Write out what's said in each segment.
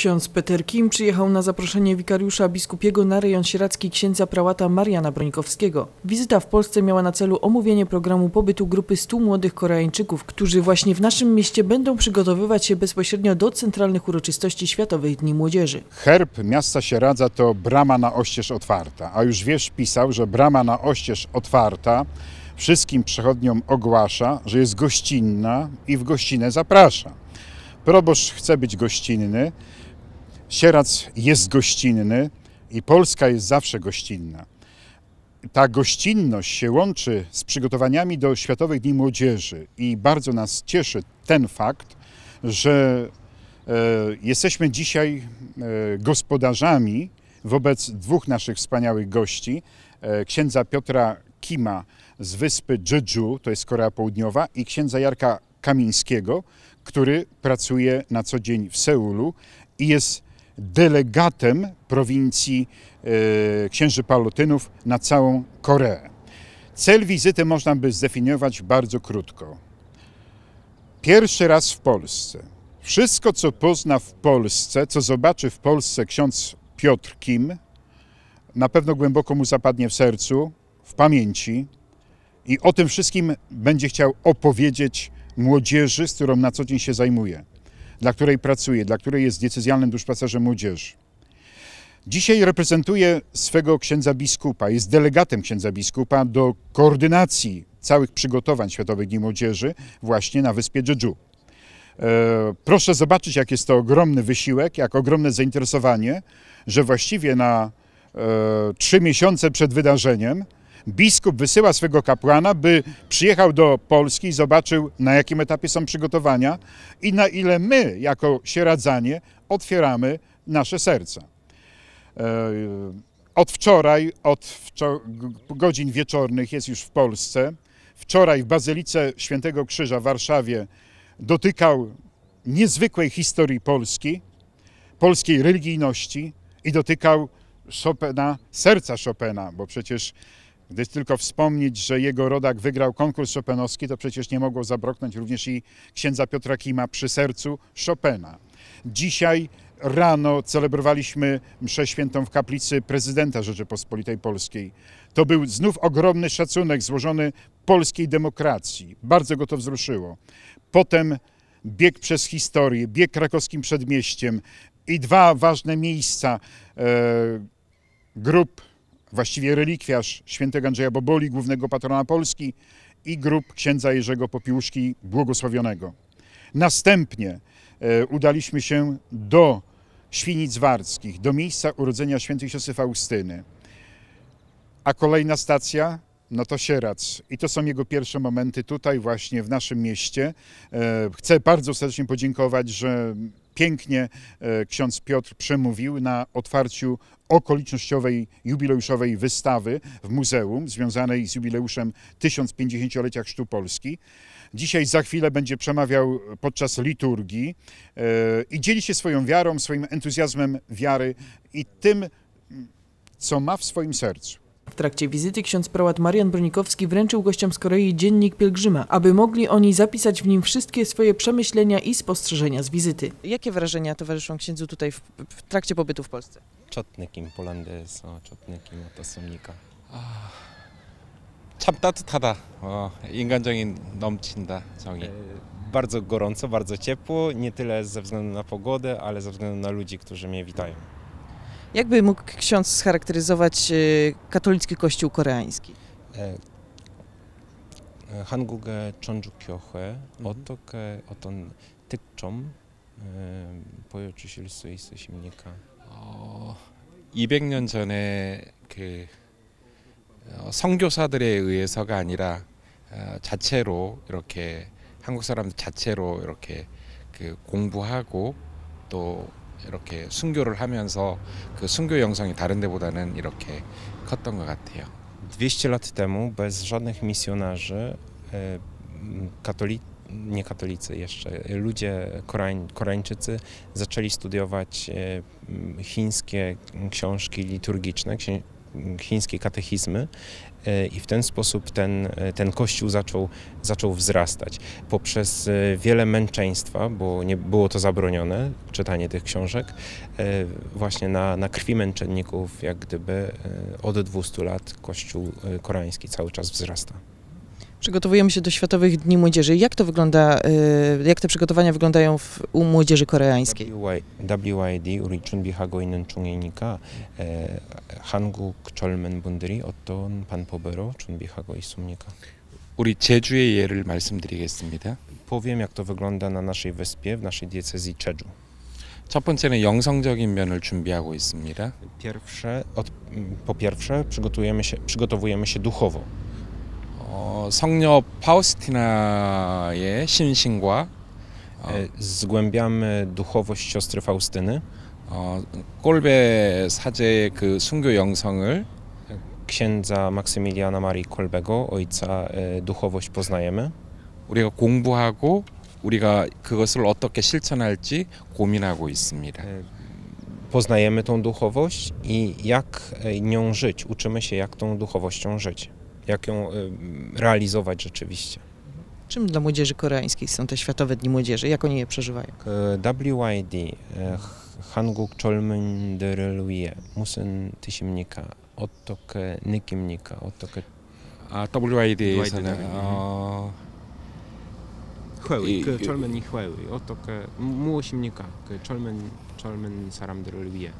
Ksiądz Peter Kim przyjechał na zaproszenie wikariusza biskupiego na rejon sieradzki księdza prałata Mariana Bronikowskiego. Wizyta w Polsce miała na celu omówienie programu pobytu grupy 100 młodych Koreańczyków, którzy właśnie w naszym mieście będą przygotowywać się bezpośrednio do centralnych uroczystości Światowych Dni Młodzieży. Herb miasta Sieradza to brama na oścież otwarta, a już wiesz pisał, że brama na oścież otwarta wszystkim przechodniom ogłasza, że jest gościnna i w gościnę zaprasza. Proboszcz chce być gościnny, Sieradz jest gościnny i Polska jest zawsze gościnna. Ta gościnność się łączy z przygotowaniami do Światowych Dni Młodzieży i bardzo nas cieszy ten fakt, że e, jesteśmy dzisiaj e, gospodarzami wobec dwóch naszych wspaniałych gości, e, księdza Piotra Kima z wyspy Jeju, to jest Korea Południowa, i księdza Jarka Kamińskiego, który pracuje na co dzień w Seulu i jest delegatem prowincji e, księży Palotynów na całą Koreę. Cel wizyty można by zdefiniować bardzo krótko. Pierwszy raz w Polsce. Wszystko, co pozna w Polsce, co zobaczy w Polsce ksiądz Piotr Kim, na pewno głęboko mu zapadnie w sercu, w pamięci i o tym wszystkim będzie chciał opowiedzieć młodzieży, z którą na co dzień się zajmuje, dla której pracuje, dla której jest decyzjalnym duszpasterzem młodzieży. Dzisiaj reprezentuje swego księdza biskupa, jest delegatem księdza biskupa do koordynacji całych przygotowań Światowych Dni Młodzieży właśnie na wyspie Jeju. E, proszę zobaczyć, jak jest to ogromny wysiłek, jak ogromne zainteresowanie, że właściwie na e, trzy miesiące przed wydarzeniem biskup wysyła swego kapłana, by przyjechał do Polski i zobaczył, na jakim etapie są przygotowania i na ile my, jako sieradzanie, otwieramy nasze serca. E, Od wczoraj, od wczor godzin wieczornych jest już w Polsce. Wczoraj w Bazylice Świętego Krzyża w Warszawie dotykał niezwykłej historii Polski, polskiej religijności i dotykał Chopina, serca Chopina, bo przecież gdy tylko wspomnieć, że jego rodak wygrał konkurs chopinowski, to przecież nie mogło zabroknąć również i księdza Piotra Kima przy sercu Chopina. Dzisiaj rano celebrowaliśmy mszę świętą w kaplicy prezydenta Rzeczypospolitej Polskiej. To był znów ogromny szacunek złożony polskiej demokracji. Bardzo go to wzruszyło. Potem bieg przez historię, bieg krakowskim przedmieściem i dwa ważne miejsca e, grup właściwie relikwiarz świętego Andrzeja Boboli, głównego patrona Polski i grup księdza Jerzego Popiłuszki błogosławionego. Następnie e, udaliśmy się do Świnic Warckich, do miejsca urodzenia świętej siostry Faustyny. A kolejna stacja, no to Sieradz. I to są jego pierwsze momenty tutaj właśnie w naszym mieście. E, Chcę bardzo serdecznie podziękować, że pięknie e, ksiądz Piotr przemówił na otwarciu okolicznościowej, jubileuszowej wystawy w muzeum związanej z jubileuszem 1050-lecia Chrztu Polski. Dzisiaj za chwilę będzie przemawiał podczas liturgii e, i dzieli się swoją wiarą, swoim entuzjazmem wiary i tym, co ma w swoim sercu. W trakcie wizyty ksiądz prałat Marian Bronikowski wręczył gościom z Korei dziennik pielgrzyma, aby mogli oni zapisać w nim wszystkie swoje przemyślenia i spostrzeżenia z wizyty. Jakie wrażenia towarzyszą księdzu tutaj w, w trakcie pobytu w Polsce? 첫 느낌 폴란드에서 첫 느낌 어떻습니까? 아, 참 따뜻하다. 어, 인간적인 넘친다 정이. Bardzo gorąco, bardzo ciepło, nie tyle ze względu na pogodę, ale ze względu na ludzi, którzy mnie witają. Jakby mógł ksiądz scharakteryzować y, katolicki kościół koreański? 한국의 천주교회 어떻게 어떤 특점 에, 보여주실 수 있으십니까? 어, 200년 전에 그 어, 선교사들에 의해서가 아니라 어, 자체로 이렇게 한국 사람들 자체로 이렇게 그 공부하고 또 이렇게 순교를 하면서 그 순교 영성이 다른 데보다는 이렇게 컸던 것 같아요. 200 lat temu, bez żadnych misjonarzy, e, m, katoli, nie katolicy jeszcze, e, ludzie Koreań, Koreańczycy zaczęli studiować e, m, chińskie książki liturgiczne, księ- chińskie katechizmy e, i w ten sposób ten, e, ten kościół zaczął, zaczął wzrastać. Poprzez e, wiele męczeństwa, bo nie było to zabronione, czytanie tych książek, właśnie na, na krwi męczenników, jak gdyby od 200 lat kościół koreański cały czas wzrasta. Przygotowujemy się do Światowych Dni Młodzieży. Jak to wygląda, y, jak te przygotowania wyglądają w, u młodzieży koreańskiej? WY, WYD 우리 준비하고 있는 중이니까 에, 한국 젊은 분들이 어떤 방법으로 준비하고 있습니까? 우리 제주의 예를 말씀드리겠습니다. Powiem jak to wygląda na naszej wyspie, w naszej diecezji Jeju. 첫 번째는 영성적인 면을 준비하고 있습니다. Pierwsze, od, m, po pierwsze przygotujemy się, przygotowujemy się duchowo. 어, 성녀 파우스티나의 신신과 어, E, Zgłębiamy duchowość siostry Faustyny, 어, 꼴베 사제의 그 순교 영성을 księdza Maksymiliana Marii Kolbego, ojca e, duchowość poznajemy. 우리가 공부하고 우리가 그것을 어떻게 실천할지 고민하고 있습니다. E, Poznajemy tą duchowość i jak e, nią żyć. Uczymy się, jak tą duchowością żyć, jak ją y, realizować rzeczywiście. Czym dla młodzieży koreańskiej są te Światowe Dni Młodzieży? Jak oni je przeżywają? WID, e, Hanguk Cholmyn Dereluje, Musen Tysimnika, Ottok Nikimnika, Ottok... A WID jest... Chłeły, tak. mhm. Cholmyn i Chłeły, Ottok Muosimnika, Cholmyn Saram Dereluje.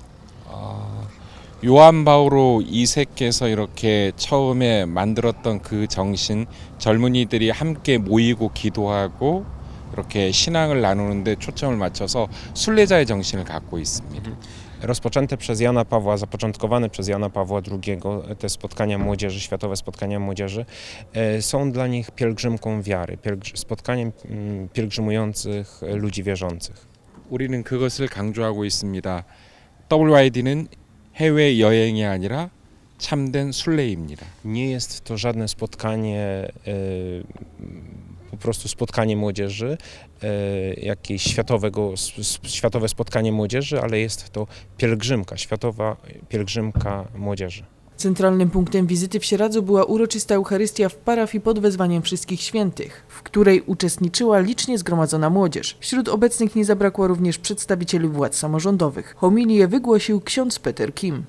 그 어, 요한 바오로 2세께서 이렇게 처음에 만들었던 그 정신 젊은이들이 함께 모이고 기도하고 이렇게 신앙을 나누는데 초점을 맞춰서 순례자의 정신을 갖고 있습니다. rozpoczęte przez Jana Pawła, zapoczątkowane przez Jana Pawła II te spotkania młodzieży, światowe spotkania młodzieży e, są dla nich pielgrzymką wiary, spotkaniem mm, pielgrzymujących e, ludzi wierzących. 우리는 그것을 강조하고 있습니다. WID는 해외 여행이 아니라 참된 순례입니다. Nie jest to żadne spotkanie, e, po prostu spotkanie młodzieży, e, jakieś światowego, s- s- światowe spotkanie młodzieży, ale jest to pielgrzymka, światowa pielgrzymka młodzieży. Centralnym punktem wizyty w Sieradzu była uroczysta Eucharystia w parafii pod wezwaniem wszystkich świętych, w której uczestniczyła licznie zgromadzona młodzież. Wśród obecnych nie zabrakło również przedstawicieli władz samorządowych. Homilię wygłosił ksiądz Peter Kim.